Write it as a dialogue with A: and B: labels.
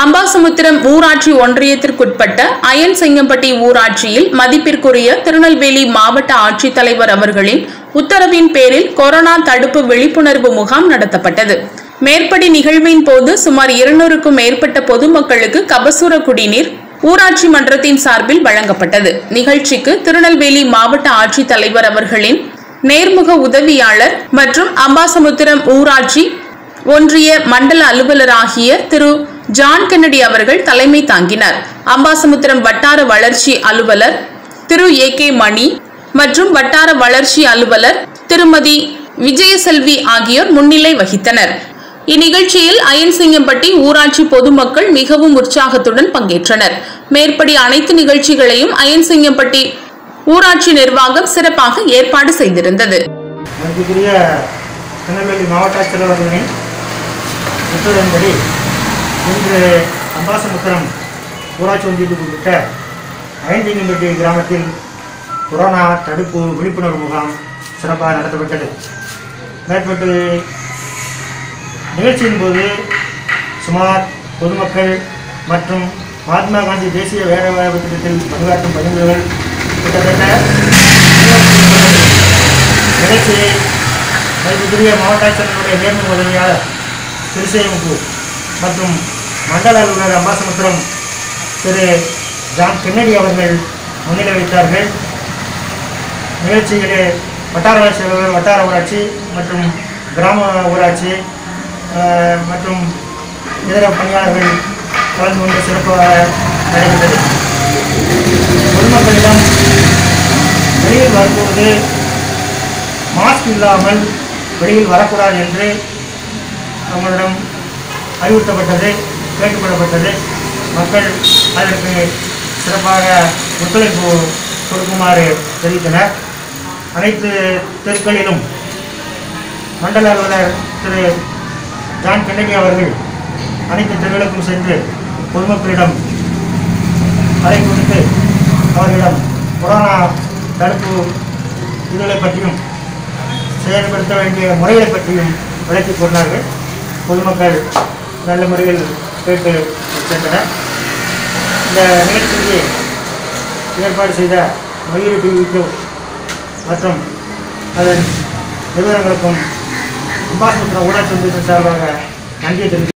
A: அம்பாசமுத்திரம் ஊராட்சி ஒன்றியத்திற்குட்பட்ட அயன் செங்கம்பட்டி ஊராட்சியில் மதிப்பிற்குரிய திருநெல்வேலி மாவட்ட ஆட்சித்தலைவர் அவர்களின் உத்தரவின் பேரில் கொரோனா தடுப்பு விழிப்புணர்வு முகாம் நடத்தப்பட்டது. மேற்படி நிகழ்வின் போது சுமார் இருநூறுக்கும் மேற்பட்ட பொதுமக்களுக்கு கபசுர குடிநீர் ஊராட்சி மன்றத்தின் சார்பில் வழங்கப்பட்டது. நிகழ்ச்சிக்கு திருநெல்வேலி மாவட்ட ஆட்சித்தலைவர் அவர்களின் நேர்முக உதவியாளர் மற்றும் அம்பாசமுத்திரம் ஊராட்சி ஒன்றிய மண்டல அலுவலராகிய திரு ஜான் கென்னடி அவர்கள் தலைமை தாங்கினார். அம்பாசமுத்திரம் வட்டார வளர்ச்சி அலுவலர் திரு ஏ கே மணி மற்றும் வட்டார வளர்ச்சி அலுவலர் திருமதி விஜயசெல்வி ஆகியோர் முன்னிலை வகித்தனர். இந்நிகழ்ச்சியில் அயன்சிங்கம்பட்டி ஊராட்சி பொதுமக்கள் மிகவும் உற்சாகத்துடன் பங்கேற்றனர். மேற்படி அனைத்து நிகழ்ச்சிகளையும் அயன்சிங்கம்பட்டி ஊராட்சி நிர்வாகம் சிறப்பாக ஏற்பாடு செய்திருந்தது.
B: மாவட்ட ஆட்சியர் அவர்களின் இன்று அம்பாசமுத்திரம் ஊராட்சி ஒன்றியத்துக்கு உட்பட்ட அயன்சிங்கம்பட்டி கிராமத்தில் கொரோனா தடுப்பு விழிப்புணர்வு முகாம் சிறப்பாக நடத்தப்பட்டது. மேற்பட்டு நிகழ்ச்சியின் போது சுமார் பொதுமக்கள் மற்றும் மகாத்மா காந்தி தேசிய வேலைவாய்ப்பு திட்டத்தில் பணியாற்றும் பணியாளர்கள் கிட்டத்தட்ட நிகழ்ச்சியை மதிப்புக்குரிய மாவட்ட ஆட்சியர்களுடைய நேர்மை உதவியாளர் திருசேமிப்பு மற்றும் மண்டல அலுவலர் அம்பாசமுத்திரம் திரு ஜான் கென்னடி அவர்கள் முன்னிலை வைத்தார்கள் நிகழ்ச்சியிலே வட்டார வளர்ச்சி அலுவலர் வட்டார ஊராட்சி மற்றும் கிராம ஊராட்சி மற்றும் இதர பணியாளர்கள் கலந்து கொண்டு சிறப்பாக நடைபெற்றது. பொதுமக்களிடம் வெளியில் வரும்போது மாஸ்க் இல்லாமல் வெளியில் வரக்கூடாது என்று அவங்களிடம் அறிவுறுத்தப்பட்டது கேட்டுக்கொள்ளப்பட்டது. மக்கள் அதற்கு சிறப்பாக ஒத்துழைப்பு கொடுக்குமாறு தெரிவித்தனர். அனைத்து தெருக்களிலும் மண்டல அலுவலர் திரு ஜான் கண்ணகி அவர்கள் அனைத்து தெருவுகளுக்கும் சென்று பொதுமக்களிடம் அதை கொடுத்து அவர்களிடம் கொரோனா தடுப்பு இதுகளை பற்றியும் செயல்படுத்த வேண்டிய முறைகளை பற்றியும் விளக்கிக் கொண்டார்கள் பொதுமக்கள் நல்ல முறையில் கேட்டு சென்றனர் இந்த நிகழ்ச்சிக்கு ஏற்பாடு செய்த மயூரி டிவிக்கு மற்றும் அதன் நிறுவனங்களுக்கும் சுபாஷ் ஊராட்சி ஒன்றியத்தின் சார்பாக நன்றி தெரிவித்து